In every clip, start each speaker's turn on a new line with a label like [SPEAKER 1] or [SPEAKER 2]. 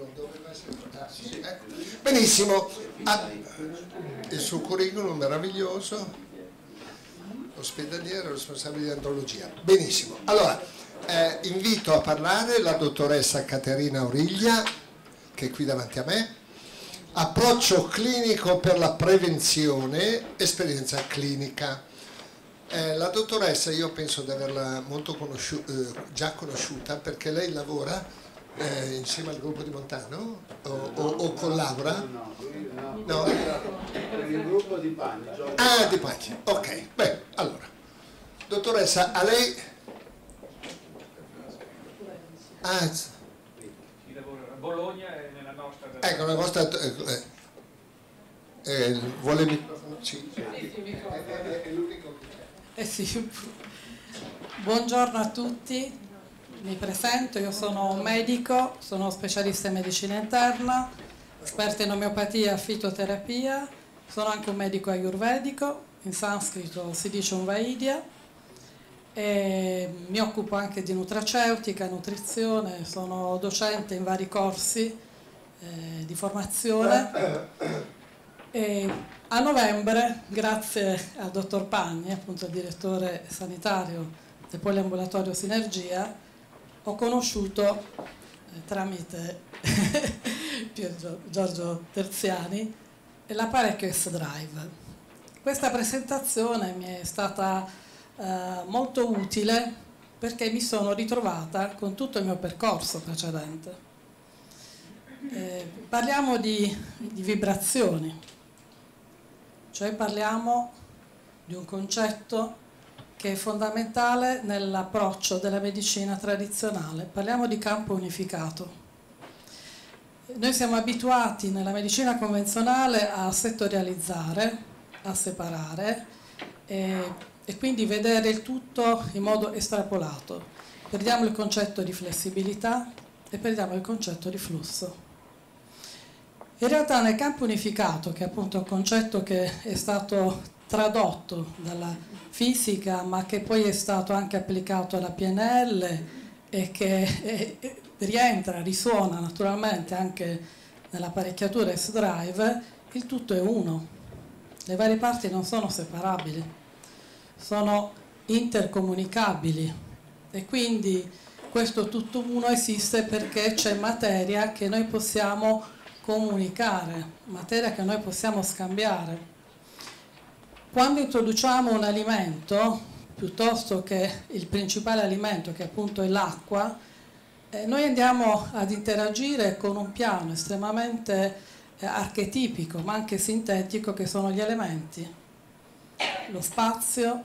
[SPEAKER 1] non doveva essere ah, benissimo il suo curriculum meraviglioso ospedaliero responsabile di andrologia benissimo. Allora eh, invito a parlare la dottoressa Caterina Origlia che è qui davanti a me. Approccio clinico per la prevenzione esperienza clinica. Eh, la dottoressa io penso di averla molto conosciu eh, già conosciuta perché lei lavora eh, insieme al gruppo di Montano o, o, o collabora? No, no, no.
[SPEAKER 2] Per il gruppo di Pani.
[SPEAKER 1] Ah, di Pani, ok. Beh, allora. Dottoressa, a lei...
[SPEAKER 3] Ah, si lavora a Bologna e nella nostra...
[SPEAKER 1] Ecco, la vostra... Eh, eh, vuole il microfono? Sì. È,
[SPEAKER 4] è, è l'unico che eh sì. Buongiorno a tutti, mi presento, io sono un medico, sono specialista in medicina interna, esperta in omeopatia e fitoterapia, sono anche un medico ayurvedico, in sanscrito si dice un vaidia, mi occupo anche di nutraceutica, nutrizione, sono docente in vari corsi eh, di formazione. E a novembre, grazie al dottor Pagni, appunto il direttore sanitario del poliambulatorio Sinergia, ho conosciuto eh, tramite Giorgio Terziani l'apparecchio S-Drive. Questa presentazione mi è stata eh, molto utile perché mi sono ritrovata con tutto il mio percorso precedente. Eh, parliamo di, di vibrazioni, cioè parliamo di un concetto che è fondamentale nell'approccio della medicina tradizionale, parliamo di campo unificato. Noi siamo abituati nella medicina convenzionale a settorializzare, a separare e, e quindi vedere il tutto in modo estrapolato. Perdiamo il concetto di flessibilità e perdiamo il concetto di flusso. In realtà nel campo unificato, che è appunto un concetto che è stato tradotto dalla fisica, ma che poi è stato anche applicato alla PNL e che rientra, risuona naturalmente anche nell'apparecchiatura S-Drive, il tutto è uno. Le varie parti non sono separabili, sono intercomunicabili e quindi questo tutto uno esiste perché c'è materia che noi possiamo comunicare, materia che noi possiamo scambiare. Quando introduciamo un alimento, piuttosto che il principale alimento che appunto è l'acqua, eh, noi andiamo ad interagire con un piano estremamente eh, archetipico ma anche sintetico che sono gli elementi, lo spazio,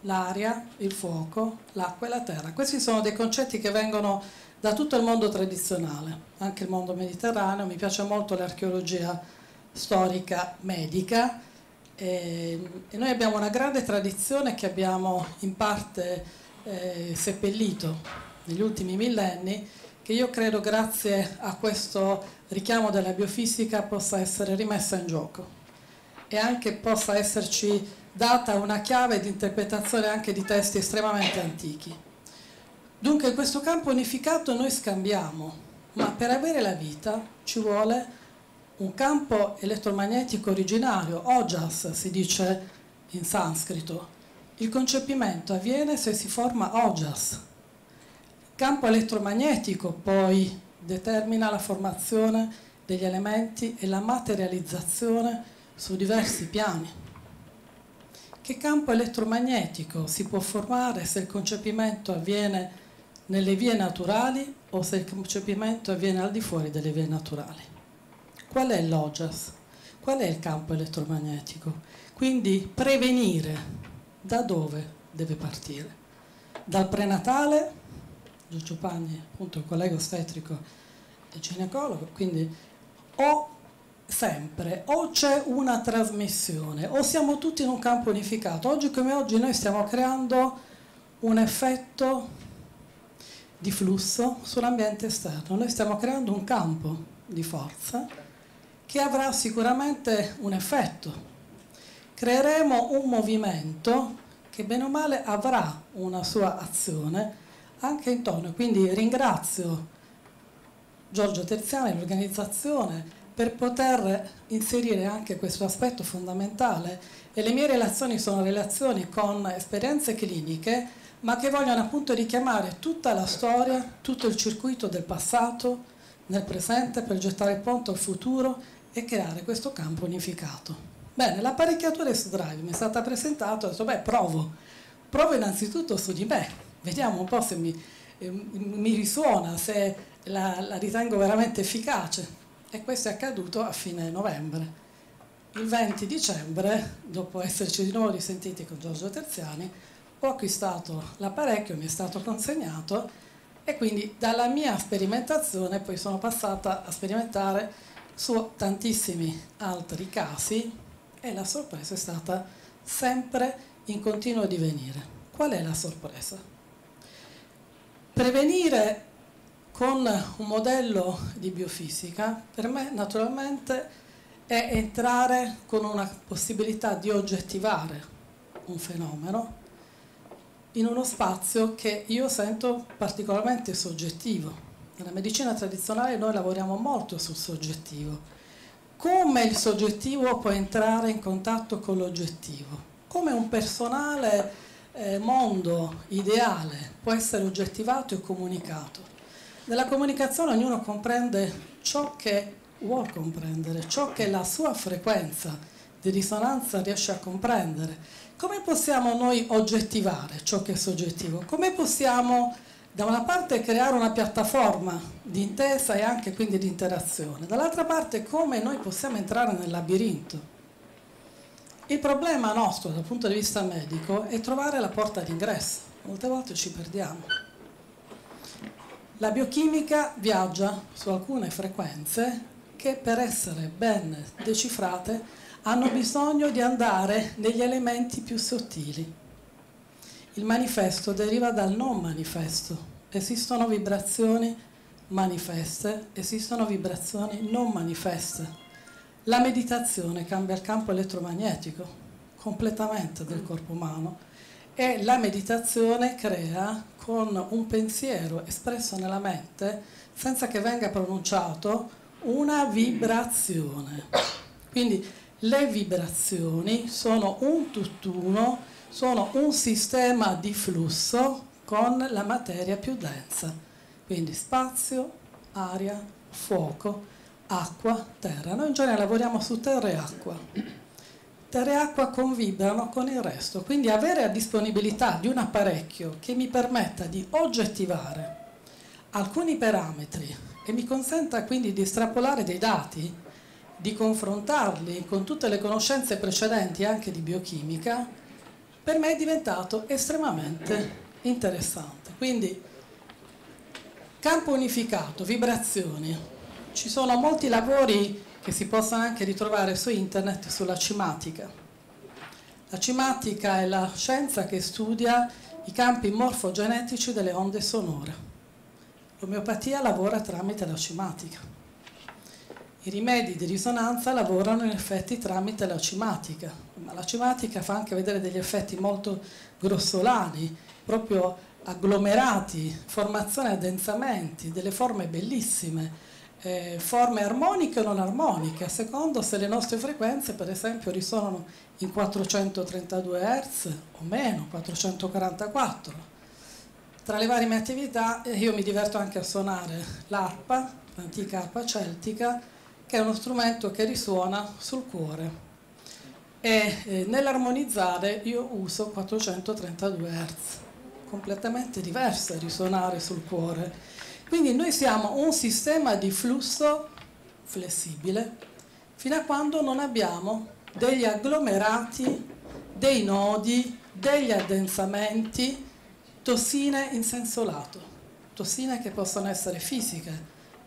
[SPEAKER 4] l'aria, il fuoco, l'acqua e la terra. Questi sono dei concetti che vengono da tutto il mondo tradizionale, anche il mondo mediterraneo, mi piace molto l'archeologia storica medica e, e, noi abbiamo una grande tradizione che abbiamo in parte eh, seppellito negli ultimi millenni che io credo grazie a questo richiamo della biofisica possa essere rimessa in gioco e anche possa esserci data una chiave di interpretazione anche di testi estremamente antichi. Dunque in questo campo unificato noi scambiamo, ma per avere la vita ci vuole un campo elettromagnetico originario, ojas si dice in sanscrito. Il concepimento avviene se si forma ojas. Il campo elettromagnetico poi determina la formazione degli elementi e la materializzazione su diversi piani. Che campo elettromagnetico si può formare se il concepimento avviene nelle vie naturali o se il concepimento avviene al di fuori delle vie naturali. Qual è l'OGAS? Qual è il campo elettromagnetico? Quindi prevenire da dove deve partire? Dal prenatale, Giorgio Pagni, appunto il collega ostetrico e ginecologo, quindi o sempre o c'è una trasmissione o siamo tutti in un campo unificato. Oggi come oggi noi stiamo creando un effetto di flusso sull'ambiente esterno. Noi stiamo creando un campo di forza che avrà sicuramente un effetto. Creeremo un movimento che bene o male avrà una sua azione anche intorno. Quindi ringrazio Giorgio Terziani, l'organizzazione, per poter inserire anche questo aspetto fondamentale e le mie relazioni sono relazioni con esperienze cliniche, ma che vogliono appunto richiamare tutta la storia, tutto il circuito del passato nel presente per gettare il ponte al futuro e creare questo campo unificato. Bene, l'apparecchiatura S-Drive mi è stata presentata, ho detto beh provo, provo innanzitutto su di me, vediamo un po' se mi, eh, mi risuona, se la, la ritengo veramente efficace e questo è accaduto a fine novembre. Il 20 dicembre, dopo esserci di nuovo risentiti con Giorgio Terziani, ho acquistato l'apparecchio, mi è stato consegnato e quindi dalla mia sperimentazione poi sono passata a sperimentare su tantissimi altri casi e la sorpresa è stata sempre in continuo divenire. Qual è la sorpresa? Prevenire con un modello di biofisica per me naturalmente è entrare con una possibilità di oggettivare un fenomeno in uno spazio che io sento particolarmente soggettivo. Nella medicina tradizionale noi lavoriamo molto sul soggettivo come il soggettivo può entrare in contatto con l'oggettivo, come un personale eh, mondo ideale può essere oggettivato e comunicato. Nella comunicazione ognuno comprende ciò che vuole comprendere, ciò che la sua frequenza di risonanza riesce a comprendere. Come possiamo noi oggettivare ciò che è soggettivo? Come possiamo da una parte creare una piattaforma di intesa e anche quindi di interazione, dall'altra parte come noi possiamo entrare nel labirinto. Il problema nostro dal punto di vista medico è trovare la porta d'ingresso, molte volte ci perdiamo. La biochimica viaggia su alcune frequenze che per essere ben decifrate hanno bisogno di andare negli elementi più sottili il manifesto deriva dal non manifesto. Esistono vibrazioni manifeste, esistono vibrazioni non manifeste. La meditazione cambia il campo elettromagnetico completamente del corpo umano e la meditazione crea con un pensiero espresso nella mente, senza che venga pronunciato, una vibrazione. Quindi le vibrazioni sono un tutt'uno sono un sistema di flusso con la materia più densa, quindi spazio, aria, fuoco, acqua, terra. Noi in genere lavoriamo su terra e acqua. Terra e acqua convibrano con il resto, quindi avere a disponibilità di un apparecchio che mi permetta di oggettivare alcuni parametri e mi consenta quindi di estrapolare dei dati, di confrontarli con tutte le conoscenze precedenti anche di biochimica, per me è diventato estremamente interessante. Quindi campo unificato, vibrazioni. Ci sono molti lavori che si possono anche ritrovare su internet sulla cimatica. La cimatica è la scienza che studia i campi morfogenetici delle onde sonore. L'omeopatia lavora tramite la cimatica. I rimedi di risonanza lavorano in effetti tramite la cimatica, la cimatica fa anche vedere degli effetti molto grossolani, proprio agglomerati, formazione addensamenti, delle forme bellissime, eh, forme armoniche o non armoniche, a secondo se le nostre frequenze per esempio risuonano in 432 Hz o meno, 444. Tra le varie mie attività eh, io mi diverto anche a suonare l'arpa, l'antica arpa celtica, che è uno strumento che risuona sul cuore e eh, nell'armonizzare io uso 432 Hz, completamente diverso a risuonare sul cuore. Quindi noi siamo un sistema di flusso flessibile fino a quando non abbiamo degli agglomerati, dei nodi, degli addensamenti, tossine in senso lato, tossine che possono essere fisiche,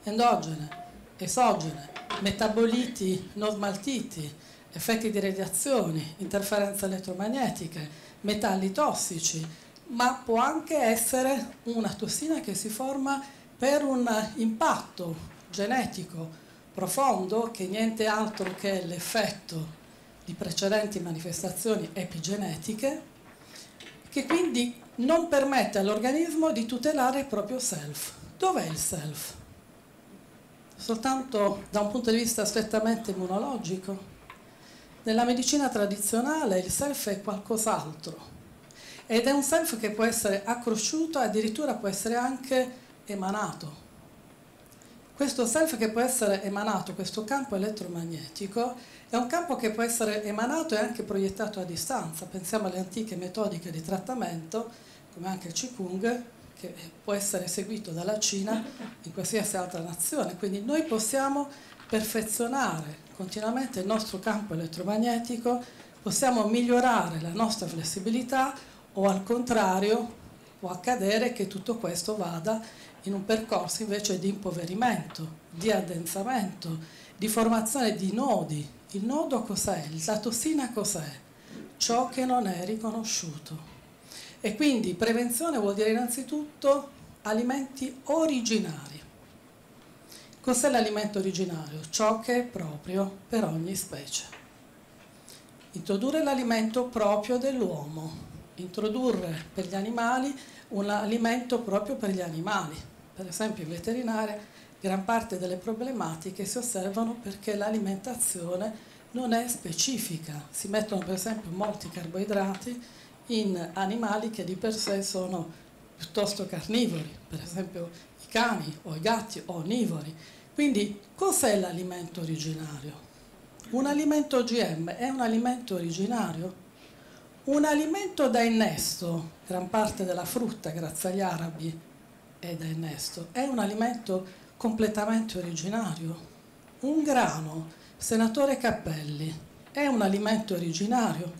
[SPEAKER 4] endogene, esogene, metaboliti non smaltiti, effetti di radiazioni, interferenze elettromagnetiche, metalli tossici, ma può anche essere una tossina che si forma per un impatto genetico profondo che niente altro che l'effetto di precedenti manifestazioni epigenetiche che quindi non permette all'organismo di tutelare il proprio self. Dov'è il self? soltanto da un punto di vista strettamente immunologico. Nella medicina tradizionale il self è qualcos'altro ed è un self che può essere accresciuto addirittura può essere anche emanato. Questo self che può essere emanato, questo campo elettromagnetico, è un campo che può essere emanato e anche proiettato a distanza. Pensiamo alle antiche metodiche di trattamento, come anche il Qigong, che può essere eseguito dalla Cina in qualsiasi altra nazione. Quindi noi possiamo perfezionare continuamente il nostro campo elettromagnetico, possiamo migliorare la nostra flessibilità o al contrario può accadere che tutto questo vada in un percorso invece di impoverimento, di addensamento, di formazione di nodi. Il nodo cos'è? La tossina cos'è? Ciò che non è riconosciuto. E quindi prevenzione vuol dire innanzitutto alimenti originari. Cos'è l'alimento originario? Ciò che è proprio per ogni specie. Introdurre l'alimento proprio dell'uomo, introdurre per gli animali un alimento proprio per gli animali. Per esempio in veterinaria gran parte delle problematiche si osservano perché l'alimentazione non è specifica. Si mettono per esempio molti carboidrati in animali che di per sé sono piuttosto carnivori, per esempio i cani o i gatti onnivori. Quindi cos'è l'alimento originario? Un alimento OGM è un alimento originario? Un alimento da innesto, gran parte della frutta grazie agli arabi è da innesto, è un alimento completamente originario. Un grano, senatore Cappelli, è un alimento originario?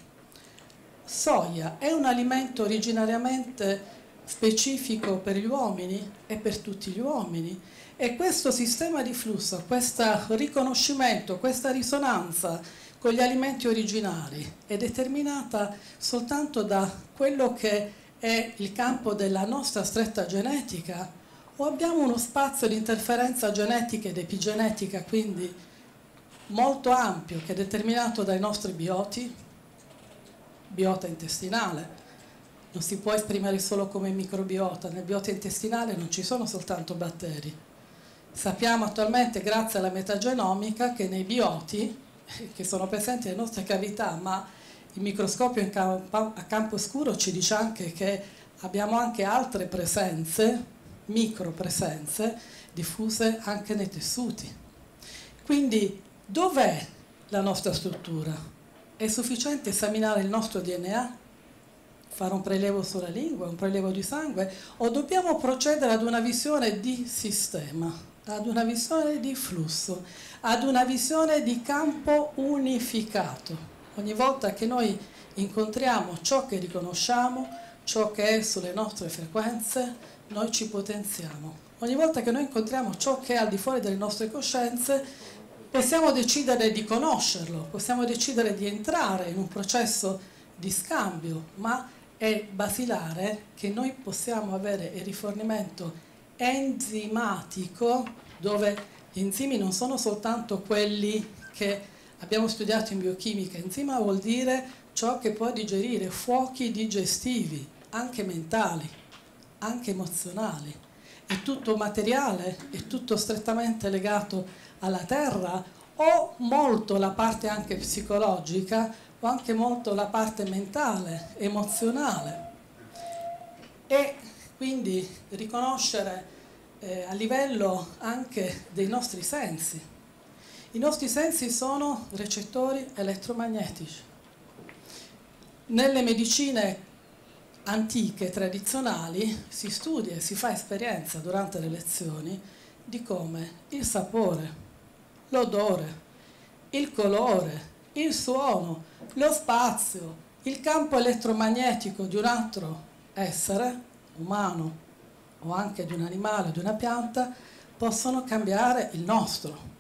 [SPEAKER 4] Soia è un alimento originariamente specifico per gli uomini e per tutti gli uomini e questo sistema di flusso, questo riconoscimento, questa risonanza con gli alimenti originari è determinata soltanto da quello che è il campo della nostra stretta genetica o abbiamo uno spazio di interferenza genetica ed epigenetica quindi molto ampio che è determinato dai nostri bioti biota intestinale. Non si può esprimere solo come microbiota, nel biota intestinale non ci sono soltanto batteri. Sappiamo attualmente, grazie alla metagenomica, che nei bioti, che sono presenti nelle nostre cavità, ma il microscopio campo, a campo scuro ci dice anche che abbiamo anche altre presenze, micropresenze, diffuse anche nei tessuti. Quindi dov'è la nostra struttura? È sufficiente esaminare il nostro DNA, fare un prelevo sulla lingua, un prelevo di sangue, o dobbiamo procedere ad una visione di sistema, ad una visione di flusso, ad una visione di campo unificato. Ogni volta che noi incontriamo ciò che riconosciamo, ciò che è sulle nostre frequenze, noi ci potenziamo. Ogni volta che noi incontriamo ciò che è al di fuori delle nostre coscienze, possiamo decidere di conoscerlo, possiamo decidere di entrare in un processo di scambio, ma è basilare che noi possiamo avere il rifornimento enzimatico dove gli enzimi non sono soltanto quelli che abbiamo studiato in biochimica, enzima vuol dire ciò che può digerire fuochi digestivi, anche mentali, anche emozionali. È tutto materiale, è tutto strettamente legato alla terra o molto la parte anche psicologica o anche molto la parte mentale, emozionale e quindi riconoscere eh, a livello anche dei nostri sensi. I nostri sensi sono recettori elettromagnetici. Nelle medicine antiche, tradizionali, si studia e si fa esperienza durante le lezioni di come il sapore, l'odore, il colore, il suono, lo spazio, il campo elettromagnetico di un altro essere, umano o anche di un animale, di una pianta, possono cambiare il nostro.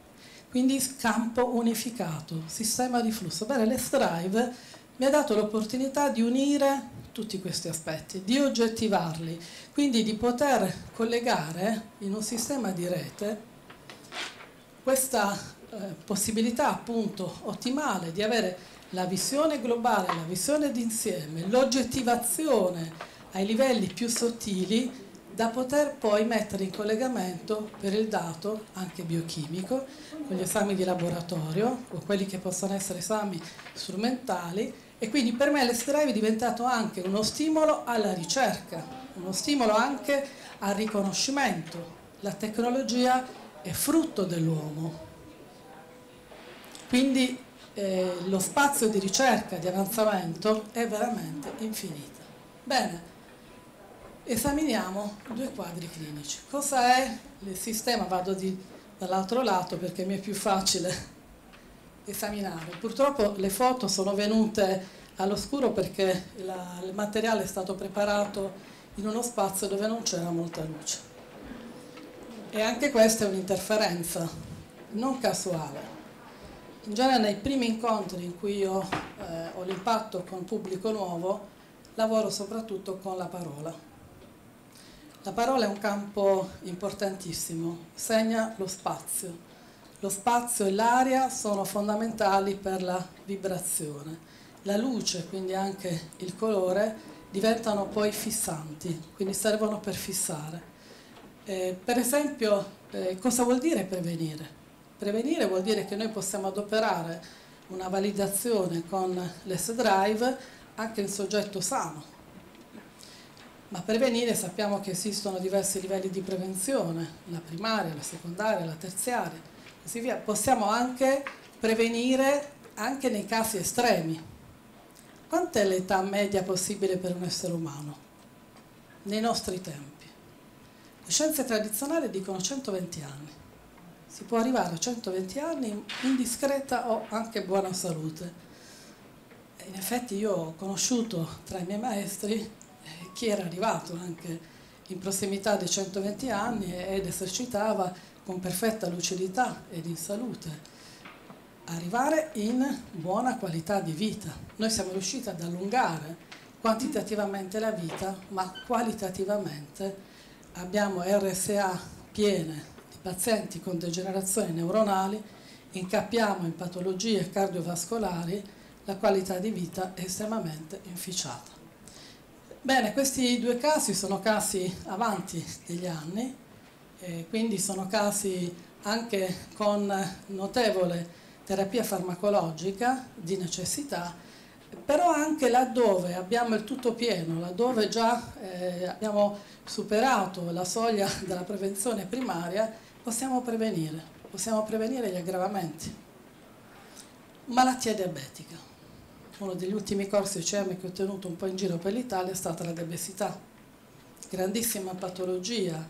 [SPEAKER 4] Quindi campo unificato, sistema di flusso. Bene, l'S-Drive mi ha dato l'opportunità di unire tutti questi aspetti, di oggettivarli, quindi di poter collegare in un sistema di rete questa eh, possibilità appunto ottimale di avere la visione globale, la visione d'insieme, l'oggettivazione ai livelli più sottili da poter poi mettere in collegamento per il dato anche biochimico con gli esami di laboratorio o quelli che possono essere esami strumentali e quindi per me l'S-Drive è diventato anche uno stimolo alla ricerca, uno stimolo anche al riconoscimento. La tecnologia è frutto dell'uomo, quindi eh, lo spazio di ricerca, di avanzamento è veramente infinito. Bene, esaminiamo due quadri clinici. Cosa è il sistema? Vado dall'altro lato perché mi è più facile esaminare. Purtroppo le foto sono venute all'oscuro perché la, il materiale è stato preparato in uno spazio dove non c'era molta luce. E anche questa è un'interferenza non casuale. In genere nei primi incontri in cui io eh, ho l'impatto con pubblico nuovo, lavoro soprattutto con la parola. La parola è un campo importantissimo, segna lo spazio. Lo spazio e l'aria sono fondamentali per la vibrazione. La luce, quindi anche il colore, diventano poi fissanti, quindi servono per fissare. Eh, per esempio, eh, cosa vuol dire prevenire? Prevenire vuol dire che noi possiamo adoperare una validazione con l'S-Drive anche in soggetto sano. Ma prevenire sappiamo che esistono diversi livelli di prevenzione, la primaria, la secondaria, la terziaria, così via. Possiamo anche prevenire anche nei casi estremi, Quant'è l'età media possibile per un essere umano? Nei nostri tempi. Le scienze tradizionali dicono 120 anni. Si può arrivare a 120 anni in discreta o anche buona salute. In effetti io ho conosciuto tra i miei maestri eh, chi era arrivato anche in prossimità dei 120 anni ed esercitava con perfetta lucidità ed in salute arrivare in buona qualità di vita. Noi siamo riusciti ad allungare quantitativamente la vita, ma qualitativamente abbiamo RSA piene pazienti con degenerazioni neuronali, incappiamo in patologie cardiovascolari, la qualità di vita è estremamente inficiata. Bene, questi due casi sono casi avanti degli anni, quindi sono casi anche con notevole terapia farmacologica di necessità, però anche laddove abbiamo il tutto pieno, laddove già eh, abbiamo superato la soglia della prevenzione primaria, possiamo prevenire, possiamo prevenire gli aggravamenti. Malattia diabetica. Uno degli ultimi corsi UCM che ho tenuto un po' in giro per l'Italia è stata la diabesità. Grandissima patologia,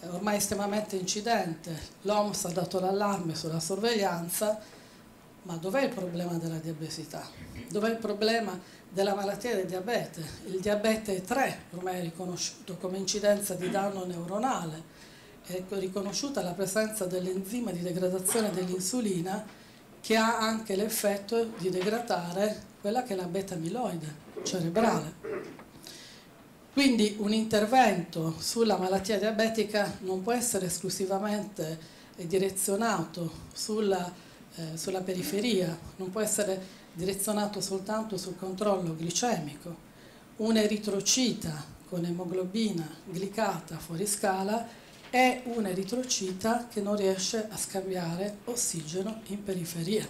[SPEAKER 4] eh, ormai estremamente incidente. L'OMS ha dato l'allarme sulla sorveglianza, ma dov'è il problema della diabesità? Dov'è il problema della malattia del diabete? Il diabete 3 ormai è riconosciuto come incidenza di danno neuronale, è riconosciuta la presenza dell'enzima di degradazione dell'insulina che ha anche l'effetto di degradare quella che è la beta-amiloide cerebrale. Quindi un intervento sulla malattia diabetica non può essere esclusivamente direzionato sulla eh, sulla periferia, non può essere direzionato soltanto sul controllo glicemico. Un eritrocita con emoglobina glicata fuori scala è un eritrocita che non riesce a scambiare ossigeno in periferia.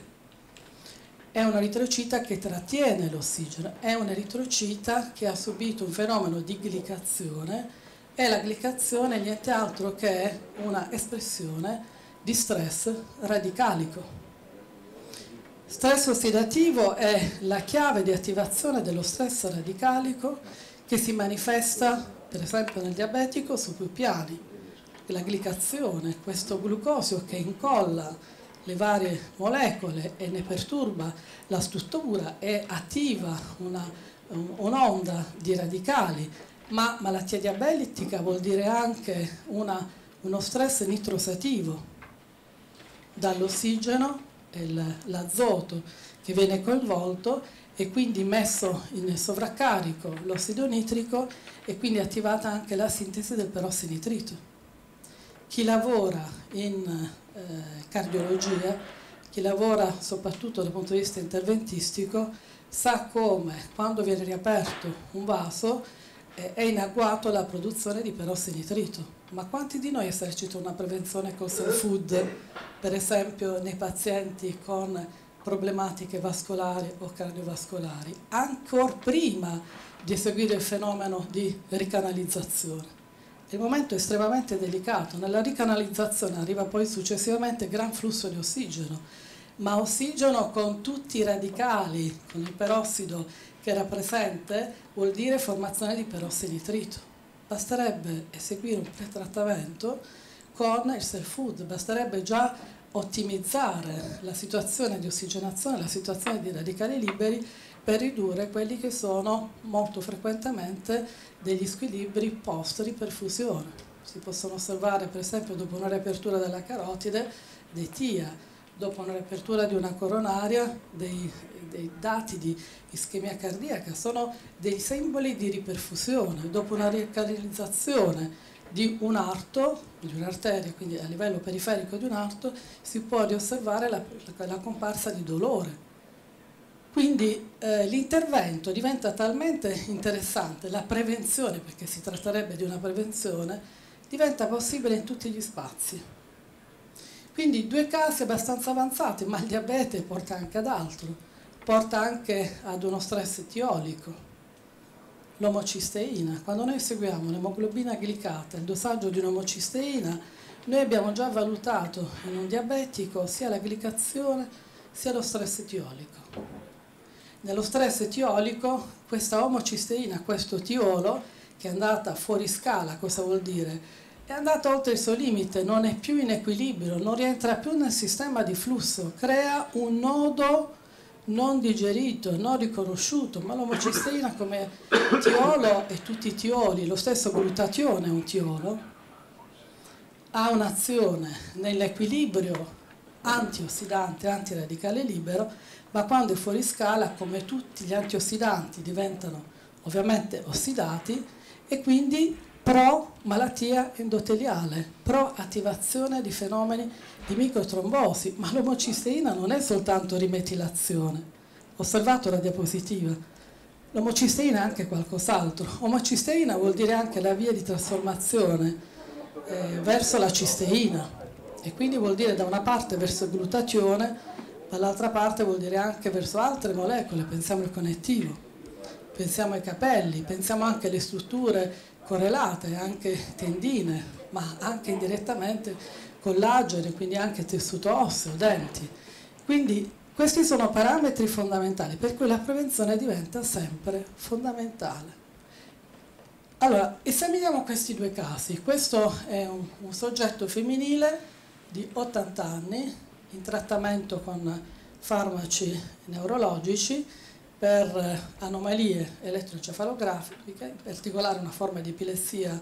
[SPEAKER 4] È un eritrocita che trattiene l'ossigeno, è un eritrocita che ha subito un fenomeno di glicazione e la glicazione è niente altro che una espressione di stress radicalico. Stress ossidativo è la chiave di attivazione dello stress radicalico che si manifesta, per esempio nel diabetico, su più piani. La glicazione, questo glucosio che incolla le varie molecole e ne perturba la struttura e attiva un'onda di radicali, ma malattia diabetica vuol dire anche una, uno stress nitrosativo dall'ossigeno l'azoto che viene coinvolto e quindi messo in sovraccarico l'ossido nitrico e quindi attivata anche la sintesi del perossinitrito. Chi lavora in eh, cardiologia, chi lavora soprattutto dal punto di vista interventistico, sa come quando viene riaperto un vaso è in agguato la produzione di perossinitrito. Ma quanti di noi esercitano una prevenzione col self food, per esempio nei pazienti con problematiche vascolari o cardiovascolari, ancora prima di eseguire il fenomeno di ricanalizzazione? È un momento estremamente delicato. Nella ricanalizzazione arriva poi successivamente gran flusso di ossigeno, ma ossigeno con tutti i radicali, con il perossido che era presente, vuol dire formazione di perossinitrito. Basterebbe eseguire un pretrattamento con il self food, basterebbe già ottimizzare la situazione di ossigenazione, la situazione di radicali liberi per ridurre quelli che sono molto frequentemente degli squilibri post riperfusione. Si possono osservare per esempio dopo una riapertura della carotide dei TIA, dopo una riapertura di una coronaria dei, dei dati di ischemia cardiaca, sono dei simboli di riperfusione, dopo una ricanalizzazione di un arto, di un'arteria, quindi a livello periferico di un arto, si può riosservare la, la comparsa di dolore. Quindi eh, l'intervento diventa talmente interessante, la prevenzione, perché si tratterebbe di una prevenzione, diventa possibile in tutti gli spazi. Quindi due casi abbastanza avanzati, ma il diabete porta anche ad altro, porta anche ad uno stress etiolico, l'omocisteina. Quando noi seguiamo l'emoglobina glicata, il dosaggio di un'omocisteina, noi abbiamo già valutato in un diabetico sia la glicazione sia lo stress etiolico. Nello stress etiolico questa omocisteina, questo tiolo, che è andata fuori scala, cosa vuol dire? È andata oltre il suo limite, non è più in equilibrio, non rientra più nel sistema di flusso, crea un nodo non digerito, non riconosciuto, ma l'omocisteina come tiolo e tutti i tioli, lo stesso glutatione è un tiolo, ha un'azione nell'equilibrio antiossidante, antiradicale libero, ma quando è fuori scala, come tutti gli antiossidanti, diventano ovviamente ossidati e quindi pro malattia endoteliale, pro attivazione di fenomeni di microtrombosi, ma l'omocisteina non è soltanto rimetilazione. Osservato la diapositiva. L'omocisteina è anche qualcos'altro. Omocisteina vuol dire anche la via di trasformazione eh, verso la cisteina e quindi vuol dire da una parte verso il glutatione, dall'altra parte vuol dire anche verso altre molecole, pensiamo al connettivo, pensiamo ai capelli, pensiamo anche alle strutture correlate, anche tendine, ma anche indirettamente collagene, quindi anche tessuto osseo, denti. Quindi questi sono parametri fondamentali, per cui la prevenzione diventa sempre fondamentale. Allora, esaminiamo questi due casi. Questo è un, un soggetto femminile di 80 anni in trattamento con farmaci neurologici per anomalie elettroencefalografiche, in particolare una forma di epilessia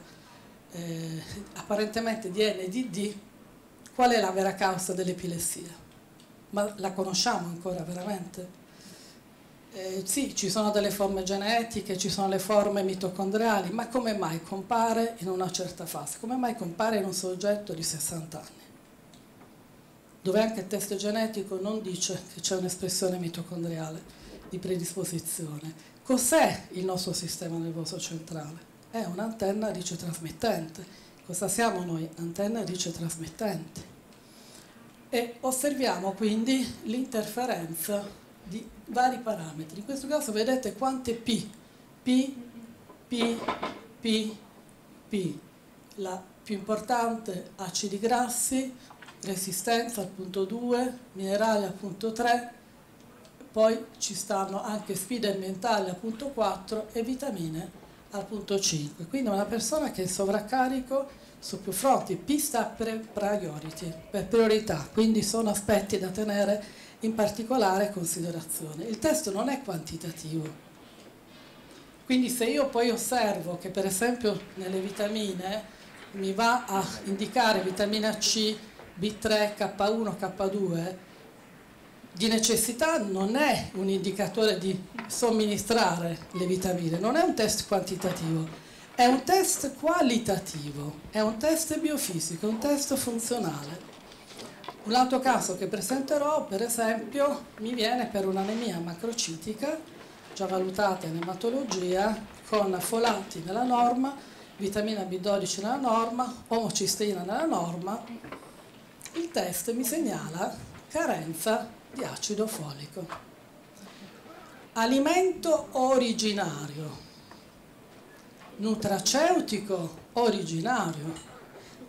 [SPEAKER 4] eh, apparentemente di NDD. Qual è la vera causa dell'epilessia? Ma la conosciamo ancora veramente? Eh, sì, ci sono delle forme genetiche, ci sono le forme mitocondriali, ma come mai compare in una certa fase? Come mai compare in un soggetto di 60 anni? Dove anche il test genetico non dice che c'è un'espressione mitocondriale di predisposizione. Cos'è il nostro sistema nervoso centrale? È un'antenna ricetrasmettente. Cosa siamo noi? Antenna ricetrasmettenti. E osserviamo quindi l'interferenza di vari parametri. In questo caso vedete quante P, P, P, P, P. La più importante acidi grassi, resistenza al punto 2, minerali al punto 3, poi ci stanno anche sfide ambientali al punto 4 e vitamine al punto 5. Quindi una persona che è sovraccarico su più fronti, P sta per priority, per priorità, quindi sono aspetti da tenere in particolare considerazione. Il testo non è quantitativo, quindi se io poi osservo che per esempio nelle vitamine mi va a indicare vitamina C, B3, K1, K2, di necessità non è un indicatore di somministrare le vitamine, non è un test quantitativo, è un test qualitativo, è un test biofisico, un test funzionale. Un altro caso che presenterò, per esempio, mi viene per un'anemia macrocitica, già valutata in ematologia, con folati nella norma, vitamina B12 nella norma, omocisteina nella norma, il test mi segnala carenza di acido folico. Alimento originario, nutraceutico originario.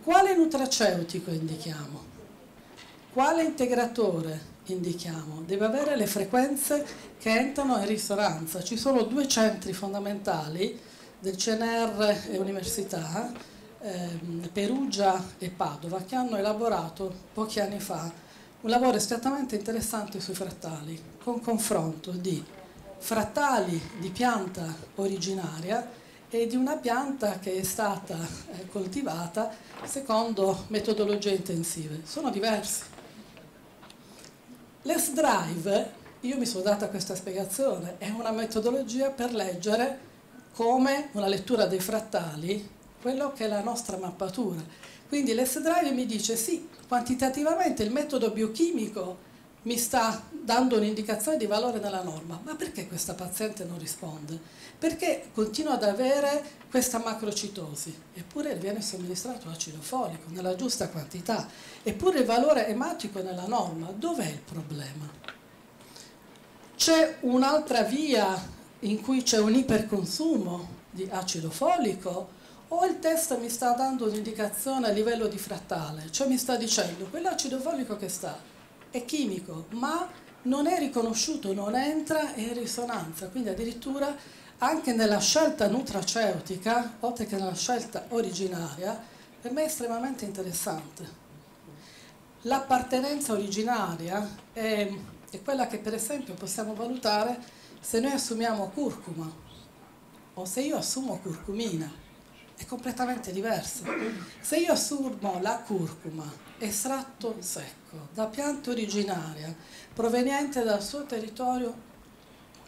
[SPEAKER 4] Quale nutraceutico indichiamo? Quale integratore indichiamo? Deve avere le frequenze che entrano in risonanza. Ci sono due centri fondamentali del CNR e Università, ehm, Perugia e Padova, che hanno elaborato pochi anni fa un lavoro estremamente interessante sui frattali, con confronto di frattali di pianta originaria e di una pianta che è stata eh, coltivata secondo metodologie intensive. Sono diversi. L'S-Drive, io mi sono data questa spiegazione, è una metodologia per leggere come una lettura dei frattali quello che è la nostra mappatura. Quindi l'S-Drive mi dice sì, quantitativamente il metodo biochimico mi sta dando un'indicazione di valore nella norma, ma perché questa paziente non risponde? Perché continua ad avere questa macrocitosi, eppure viene somministrato acido folico nella giusta quantità, eppure il valore ematico è nella norma, dov'è il problema? C'è un'altra via in cui c'è un iperconsumo di acido folico o il test mi sta dando un'indicazione a livello di frattale, cioè mi sta dicendo quell'acido folico che sta è chimico, ma non è riconosciuto, non entra in risonanza, quindi addirittura anche nella scelta nutraceutica, oltre che nella scelta originaria, per me è estremamente interessante. L'appartenenza originaria è, è quella che per esempio possiamo valutare se noi assumiamo curcuma o se io assumo curcumina è completamente diverso. Se io assumo la curcuma, estratto secco, da pianta originaria, proveniente dal suo territorio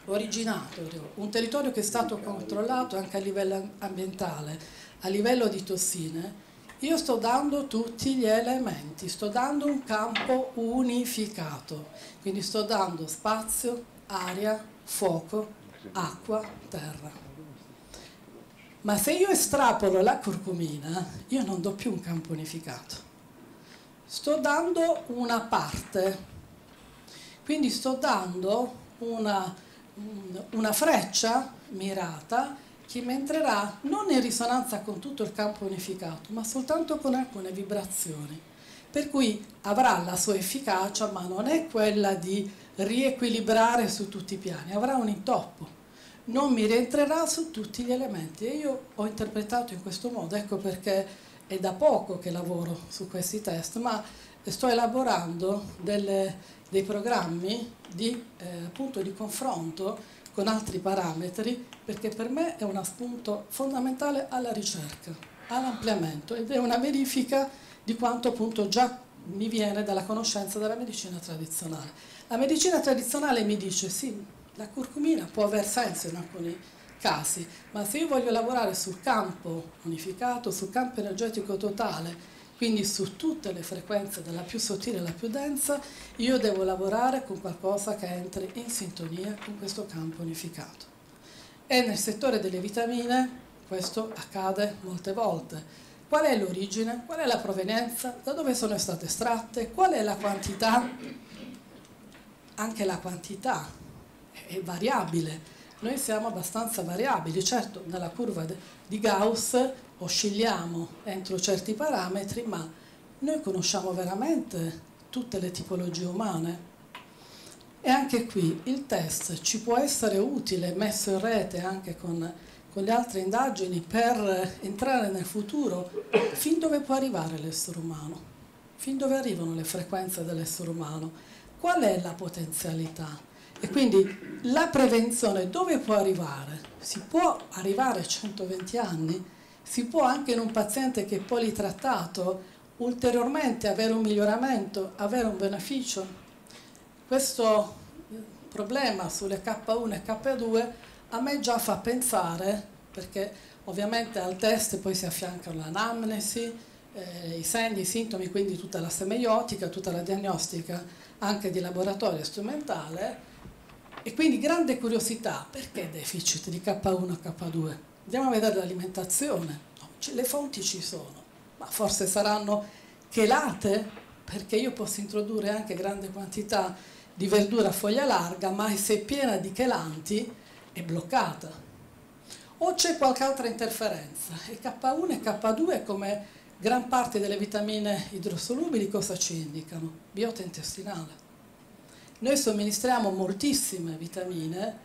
[SPEAKER 4] originario, un territorio che è stato controllato anche a livello ambientale, a livello di tossine, io sto dando tutti gli elementi, sto dando un campo unificato, quindi sto dando spazio, aria, fuoco, acqua, terra. Ma se io estrapolo la curcumina, io non do più un campo unificato. Sto dando una parte, quindi sto dando una, una freccia mirata che mi entrerà non in risonanza con tutto il campo unificato, ma soltanto con alcune vibrazioni. Per cui avrà la sua efficacia, ma non è quella di riequilibrare su tutti i piani, avrà un intoppo non mi rientrerà su tutti gli elementi e io ho interpretato in questo modo, ecco perché è da poco che lavoro su questi test, ma sto elaborando delle, dei programmi di, eh, appunto di confronto con altri parametri perché per me è un spunto fondamentale alla ricerca, all'ampliamento ed è una verifica di quanto appunto già mi viene dalla conoscenza della medicina tradizionale. La medicina tradizionale mi dice sì, la curcumina può aver senso in alcuni casi, ma se io voglio lavorare sul campo unificato, sul campo energetico totale, quindi su tutte le frequenze dalla più sottile alla più densa, io devo lavorare con qualcosa che entri in sintonia con questo campo unificato. E nel settore delle vitamine questo accade molte volte. Qual è l'origine? Qual è la provenienza? Da dove sono state estratte? Qual è la quantità? Anche la quantità è variabile. Noi siamo abbastanza variabili, certo nella curva di Gauss oscilliamo entro certi parametri, ma noi conosciamo veramente tutte le tipologie umane. E anche qui il test ci può essere utile, messo in rete anche con, con le altre indagini, per entrare nel futuro, fin dove può arrivare l'essere umano, fin dove arrivano le frequenze dell'essere umano, qual è la potenzialità? E quindi la prevenzione dove può arrivare? Si può arrivare a 120 anni? Si può anche in un paziente che è politrattato ulteriormente avere un miglioramento, avere un beneficio? Questo problema sulle K1 e K2 a me già fa pensare, perché ovviamente al test poi si affiancano l'anamnesi, eh, i segni, i sintomi, quindi tutta la semeiotica, tutta la diagnostica anche di laboratorio strumentale, E quindi grande curiosità, perché deficit di K1 e K2? Andiamo a vedere l'alimentazione, no, le fonti ci sono, ma forse saranno chelate, perché io posso introdurre anche grande quantità di verdura a foglia larga, ma se è piena di chelanti è bloccata. O c'è qualche altra interferenza. E K1 e K2 come gran parte delle vitamine idrosolubili cosa ci indicano? Biota intestinale. Noi somministriamo moltissime vitamine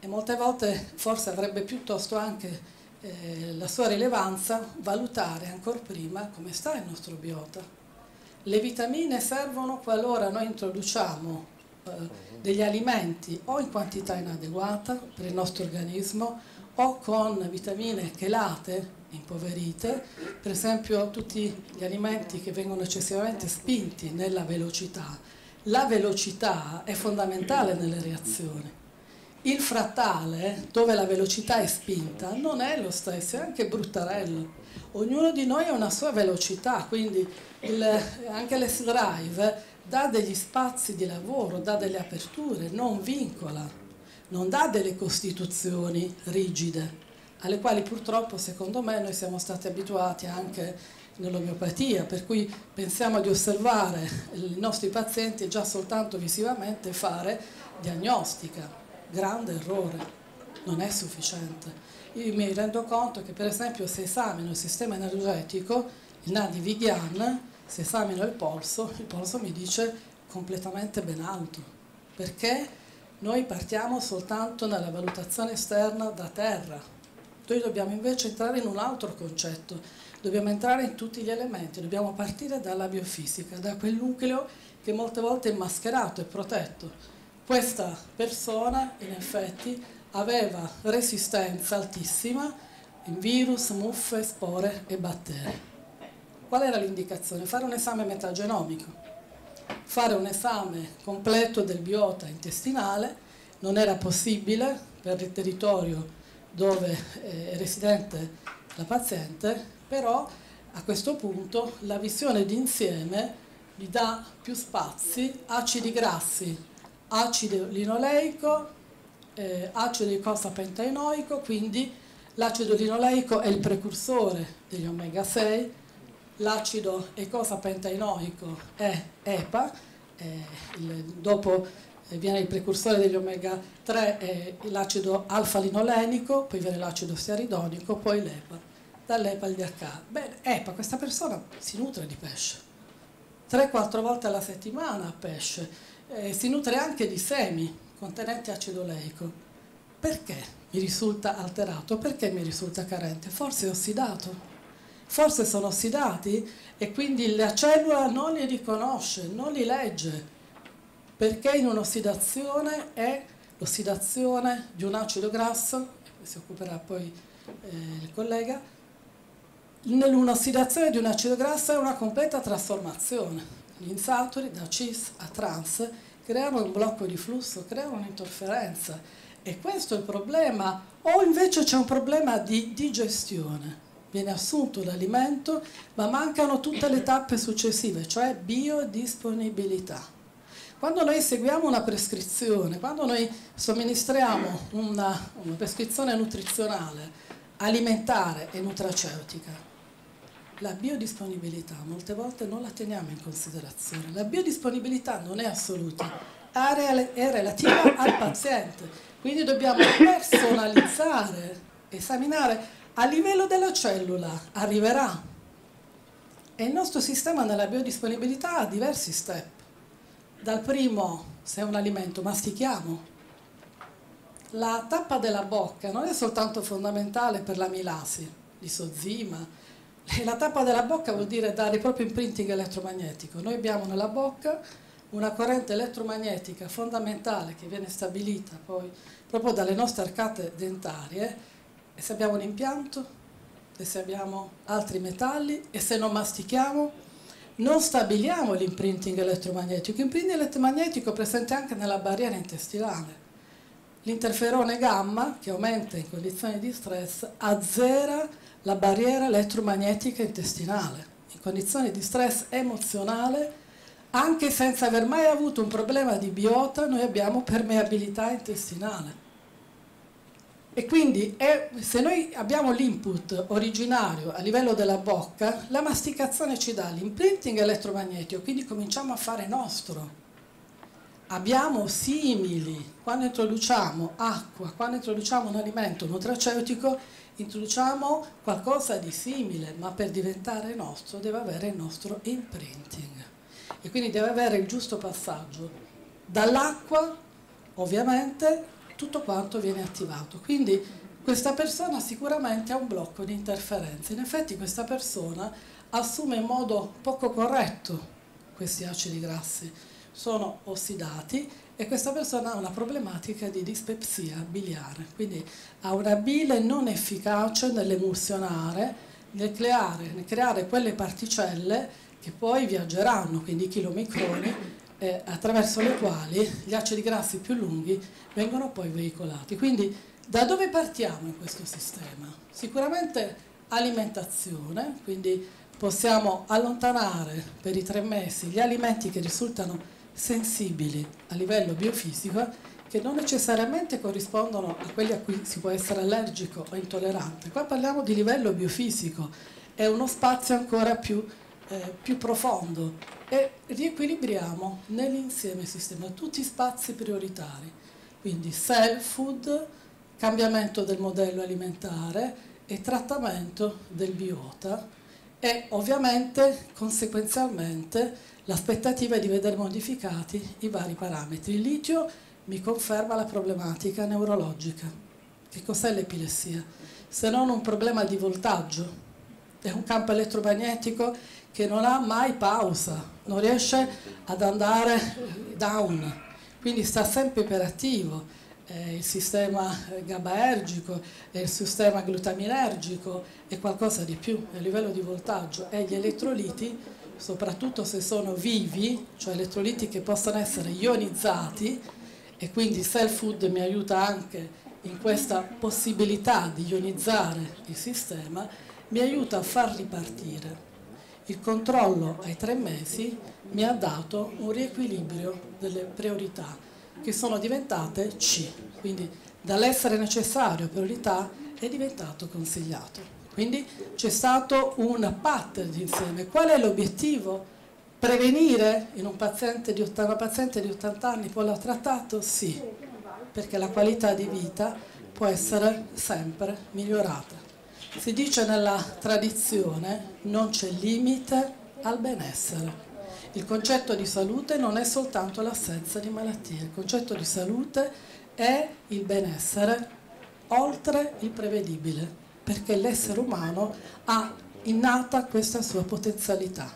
[SPEAKER 4] e molte volte forse avrebbe piuttosto anche eh, la sua rilevanza valutare ancora prima come sta il nostro biota. Le vitamine servono qualora noi introduciamo eh, degli alimenti o in quantità inadeguata per il nostro organismo o con vitamine chelate, impoverite, per esempio tutti gli alimenti che vengono eccessivamente spinti nella velocità. La velocità è fondamentale nelle reazioni. Il frattale, dove la velocità è spinta, non è lo stesso, è anche bruttarello. Ognuno di noi ha una sua velocità, quindi il, anche l'S-Drive dà degli spazi di lavoro, dà delle aperture, non vincola, non dà delle costituzioni rigide, alle quali purtroppo secondo me noi siamo stati abituati anche nell'omeopatia, per cui pensiamo di osservare i nostri pazienti già soltanto visivamente fare diagnostica. Grande errore, non è sufficiente. Io mi rendo conto che per esempio se esamino il sistema energetico, il Nadi Vigian, se esamino il polso, il polso mi dice completamente ben alto, perché noi partiamo soltanto nella valutazione esterna da terra. Noi dobbiamo invece entrare in un altro concetto, dobbiamo entrare in tutti gli elementi, dobbiamo partire dalla biofisica, da quel nucleo che molte volte è mascherato e protetto. Questa persona in effetti aveva resistenza altissima in virus, muffe, spore e batteri. Qual era l'indicazione? Fare un esame metagenomico, fare un esame completo del biota intestinale, non era possibile per il territorio dove è residente la paziente, però a questo punto la visione d'insieme gli dà più spazi, acidi grassi, acido linoleico, eh, acido di cosa pentaenoico, quindi l'acido linoleico è il precursore degli omega 6, l'acido eicosapentaenoico è EPA, eh, il, dopo eh, viene il precursore degli omega 3 è l'acido alfa-linolenico, poi viene l'acido stearidonico, poi l'EPA, dall'EPA al DH. Bene, EPA, questa persona si nutre di pesce, 3-4 volte alla settimana pesce, eh, si nutre anche di semi contenenti acido oleico. Perché mi risulta alterato? Perché mi risulta carente? Forse è ossidato forse sono ossidati e quindi la cellula non li riconosce, non li legge, perché in un'ossidazione è l'ossidazione di un acido grasso, si occuperà poi eh, il collega, nell'ossidazione di un acido grasso è una completa trasformazione. Gli insaturi da cis a trans creano un blocco di flusso, creano un'interferenza e questo è il problema o invece c'è un problema di digestione viene assunto l'alimento, ma mancano tutte le tappe successive, cioè biodisponibilità. Quando noi seguiamo una prescrizione, quando noi somministriamo una, una prescrizione nutrizionale, alimentare e nutraceutica, la biodisponibilità molte volte non la teniamo in considerazione. La biodisponibilità non è assoluta, è relativa al paziente, quindi dobbiamo personalizzare, esaminare a livello della cellula arriverà. E il nostro sistema nella biodisponibilità ha diversi step. Dal primo, se è un alimento, mastichiamo. La tappa della bocca non è soltanto fondamentale per la milasi, l'isozima. La tappa della bocca vuol dire dare proprio imprinting elettromagnetico. Noi abbiamo nella bocca una corrente elettromagnetica fondamentale che viene stabilita poi proprio dalle nostre arcate dentarie e se abbiamo un impianto, e se abbiamo altri metalli, e se non mastichiamo, non stabiliamo l'imprinting elettromagnetico. L'imprinting elettromagnetico è presente anche nella barriera intestinale. L'interferone gamma, che aumenta in condizioni di stress, azzera la barriera elettromagnetica intestinale. In condizioni di stress emozionale anche senza aver mai avuto un problema di biota, noi abbiamo permeabilità intestinale. E quindi è, se noi abbiamo l'input originario a livello della bocca, la masticazione ci dà l'imprinting elettromagnetico, quindi cominciamo a fare nostro. Abbiamo simili, quando introduciamo acqua, quando introduciamo un alimento nutraceutico, introduciamo qualcosa di simile, ma per diventare nostro deve avere il nostro imprinting e quindi deve avere il giusto passaggio. Dall'acqua, ovviamente, tutto quanto viene attivato. Quindi questa persona sicuramente ha un blocco di interferenze. In effetti questa persona assume in modo poco corretto questi acidi grassi, sono ossidati e questa persona ha una problematica di dispepsia biliare, quindi ha una bile non efficace nell'emulsionare, nel creare, nel creare quelle particelle che poi viaggeranno, quindi chilomicroni, eh, attraverso le quali gli acidi grassi più lunghi vengono poi veicolati. Quindi da dove partiamo in questo sistema? Sicuramente alimentazione, quindi possiamo allontanare per i tre mesi gli alimenti che risultano sensibili a livello biofisico che non necessariamente corrispondono a quelli a cui si può essere allergico o intollerante. Qua parliamo di livello biofisico, è uno spazio ancora più eh, più profondo e riequilibriamo nell'insieme sistema tutti spazi prioritari, quindi self food, cambiamento del modello alimentare e trattamento del biota e ovviamente conseguenzialmente l'aspettativa è di vedere modificati i vari parametri. Il litio mi conferma la problematica neurologica. Che cos'è l'epilessia? Se non un problema di voltaggio, è un campo elettromagnetico che non ha mai pausa, non riesce ad andare down, quindi sta sempre iperattivo. Eh, il sistema GABAergico e il sistema glutaminergico è qualcosa di più a livello di voltaggio e gli elettroliti, soprattutto se sono vivi, cioè elettroliti che possono essere ionizzati e quindi Self Food mi aiuta anche in questa possibilità di ionizzare il sistema, mi aiuta a far ripartire il controllo ai tre mesi mi ha dato un riequilibrio delle priorità che sono diventate C, quindi dall'essere necessario priorità è diventato consigliato. Quindi c'è stato un pattern insieme. Qual è l'obiettivo? Prevenire in un paziente di 80, una paziente di 80 anni l'ha trattato? Sì, perché la qualità di vita può essere sempre migliorata. Si dice nella tradizione non c'è limite al benessere. Il concetto di salute non è soltanto l'assenza di malattie, il concetto di salute è il benessere oltre il prevedibile, perché l'essere umano ha innata questa sua potenzialità.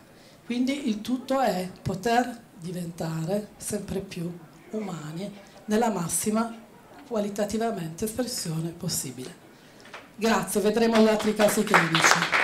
[SPEAKER 4] Quindi il tutto è poter diventare sempre più umani nella massima qualitativamente espressione possibile. Grazie, vedremo gli altri casi clinici.